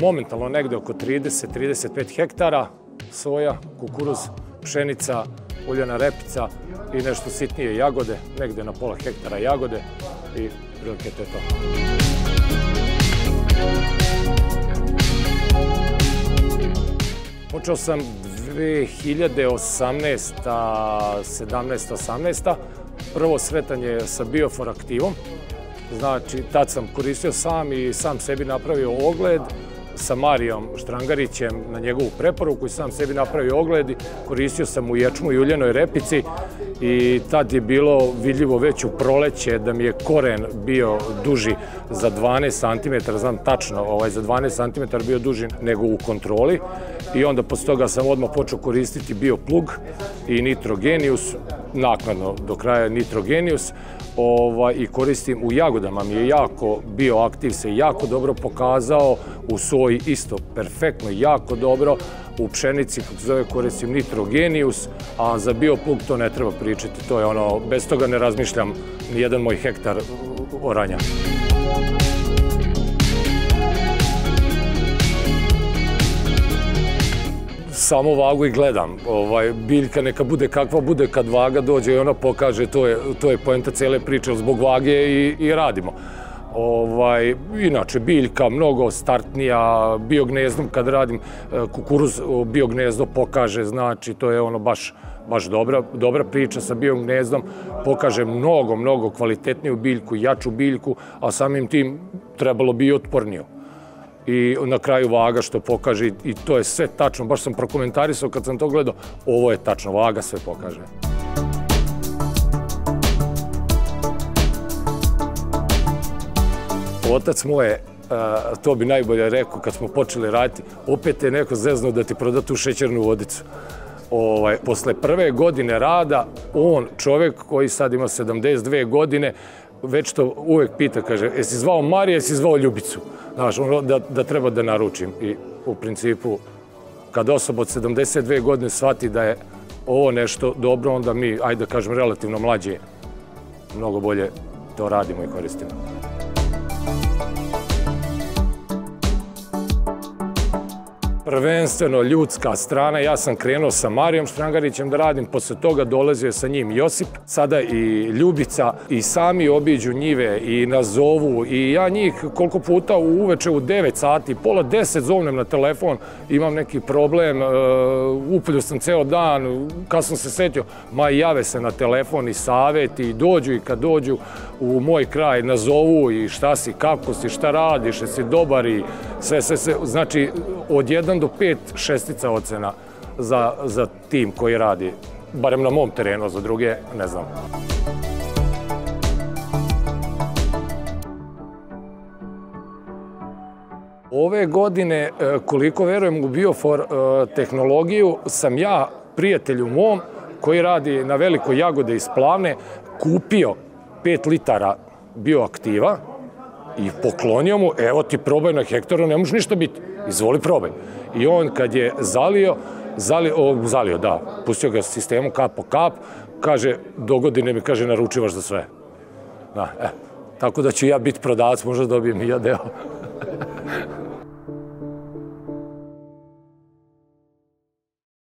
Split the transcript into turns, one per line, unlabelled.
momentalno negde oko 30-35 hektara, soja, kukuruz, pšenica, uljana repica i nešto sitnije jagode, negde na pola hektara jagode i prilike to je to. Počeo sam 2018. 17. 18. Prvo sretanje sa Biofor aktivom. Znači, tad sam koristio sam i sam sebi napravio ogled sa Marijom Štrangarićem na njegovu preporuku i sam sebi napravio ogled koristio sam u ječmu i uljenoj repici i tad je bilo vidljivo već u proleće da mi je koren bio duži za 12 cm, znam tačno, ovaj, za 12 cm bio duži nego u kontroli i onda posle toga sam odmah počeo koristiti bioplug i nitrogenius, naknadno do kraja nitrogenius, ovaj, i koristim u jagodama. Mi je jako bio aktiv se jako dobro pokazao u soji isto perfektno jako dobro. U pšenici kako se zove koristim nitrogenius a za bioplug to ne treba pričati. To je ono bez toga ne razmišljam ni jedan moj hektar oranja samo vagu i gledam. Ovaj, biljka neka bude kakva bude kad vaga dođe i ona pokaže, to je, to je poenta cele priče, zbog vage i, i radimo. Ovaj, inače, biljka mnogo startnija, biognezdom kad radim e, kukuruz, biognezdo pokaže, znači to je ono baš, baš dobra, dobra priča sa biognezdom, pokaže mnogo, mnogo kvalitetniju biljku, jaču biljku, a samim tim trebalo bi i otporniju i na kraju vaga što pokaže i to je sve tačno. Baš sam prokomentarisao kad sam to gledao, ovo je tačno, vaga sve pokaže. Otac moje, to bi najbolje rekao kad smo počeli raditi, opet je neko zeznuo da ti proda tu šećernu vodicu. Ovaj, posle prve godine rada, on, čovek koji sad ima 72 godine, već to uvek pita, kaže, jesi zvao Marija, jesi zvao Ljubicu? Znaš, ono, da, da treba da naručim. I u principu, kad osoba od 72 godine shvati da je ovo nešto dobro, onda mi, ajde da kažem, relativno mlađe, mnogo bolje to radimo i koristimo. Prvenstveno ljudska strana. Ja sam krenuo sa Marijom Štrangarićem da radim, posle toga dolazio sa njim Josip, sada i Ljubica i sami obiđu njive i nazovu i ja njih koliko puta uveče u 9 sati, pola 10 zovnem na telefon, imam neki problem, uh, upolju sam ceo dan, kad sam se setio, ma jave se na telefon i saveti i dođu i kad dođu u moj kraj nazovu i šta si, kako si, šta radiš, jesi dobar i sve, sve, sve, znači od 1 do 5 šestica ocena za, za tim koji radi, barem na mom terenu, za druge ne znam. Ove godine, e, koliko verujem u Biofor e, tehnologiju, sam ja prijatelju mom koji radi na velikoj jagode iz Plavne kupio 5 litara bioaktiva i poklonio mu, evo ti probaj na hektaru, ne može ništa biti, izvoli probaj. I on kad je zalio, zalio, o, zalio da, pustio ga sistemu kap po kap, kaže, do godine mi kaže, naručivaš za sve. Da, e, tako da ću ja biti prodavac, možda dobijem i ja deo.